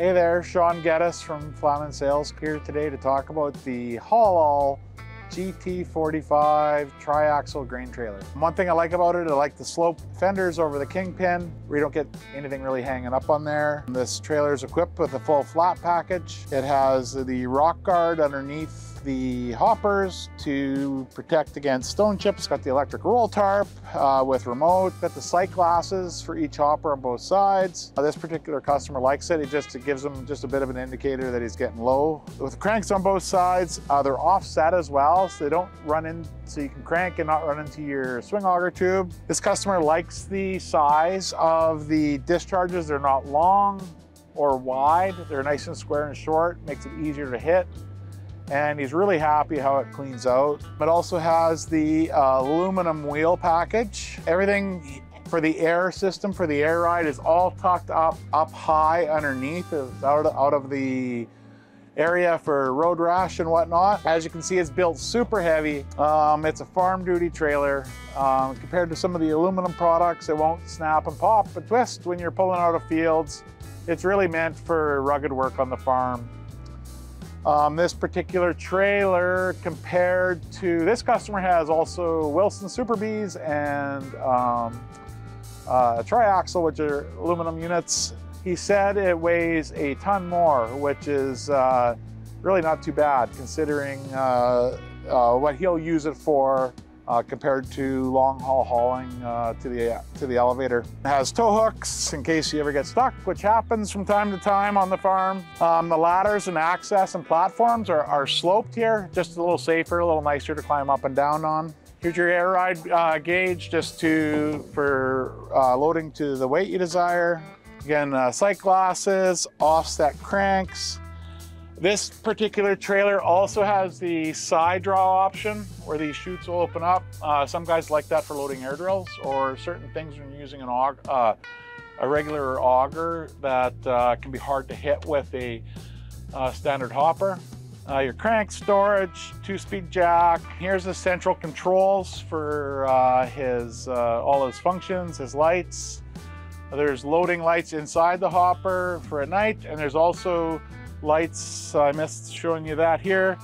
Hey there, Shaun Geddes from Flaman Sales here today to talk about the Haul GT45 triaxle grain trailer. One thing I like about it, I like the slope fenders over the kingpin where you don't get anything really hanging up on there. This trailer is equipped with a full flat package. It has the rock guard underneath the hoppers to protect against stone chips. Got the electric roll tarp uh, with remote. Got the sight glasses for each hopper on both sides. Uh, this particular customer likes it. It just it gives him just a bit of an indicator that he's getting low. With cranks on both sides, uh, they're offset as well, they don't run in, so you can crank and not run into your swing auger tube. This customer likes the size of the discharges. They're not long or wide. They're nice and square and short, makes it easier to hit and he's really happy how it cleans out. It also has the uh, aluminum wheel package. Everything for the air system, for the air ride is all tucked up, up high underneath, out out of the area for road rash and whatnot. As you can see, it's built super heavy. Um, it's a farm duty trailer. Um, compared to some of the aluminum products, it won't snap and pop and twist when you're pulling out of fields. It's really meant for rugged work on the farm. Um, this particular trailer compared to, this customer has also Wilson Super Bs and um, uh, triaxle, which are aluminum units. He said it weighs a ton more, which is uh, really not too bad considering uh, uh what he'll use it for uh, compared to long haul hauling uh, to the to the elevator. It has tow hooks in case you ever get stuck, which happens from time to time on the farm. Um, the ladders and access and platforms are, are sloped here, just a little safer, a little nicer to climb up and down on. Here's your air ride uh, gauge just to for uh, loading to the weight you desire. Again, uh, sight glasses, offset cranks, this particular trailer also has the side draw option where these chutes will open up. Uh, some guys like that for loading air drills or certain things when you're using an uh, a regular auger that uh, can be hard to hit with a uh, standard hopper. Uh, your crank storage, two-speed jack. Here's the central controls for uh, his all his functions, his lights. There's loading lights inside the hopper for at night, and there's also lights, I missed showing you that here.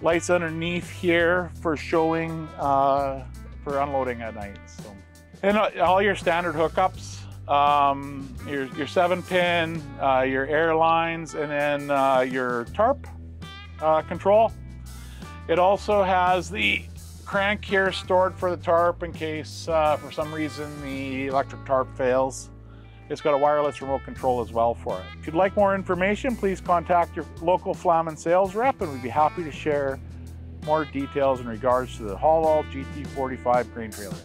Lights underneath here for showing, uh, for unloading at night. So, And uh, all your standard hookups, um, your, your seven pin, uh, your air lines, and then uh, your tarp uh, control. It also has the crank here stored for the tarp in case uh, for some reason the electric tarp fails. It's got a wireless remote control as well for it. If you'd like more information, please contact your local Flaman sales rep and we'd be happy to share more details in regards to the Haul GT45 grain trailer.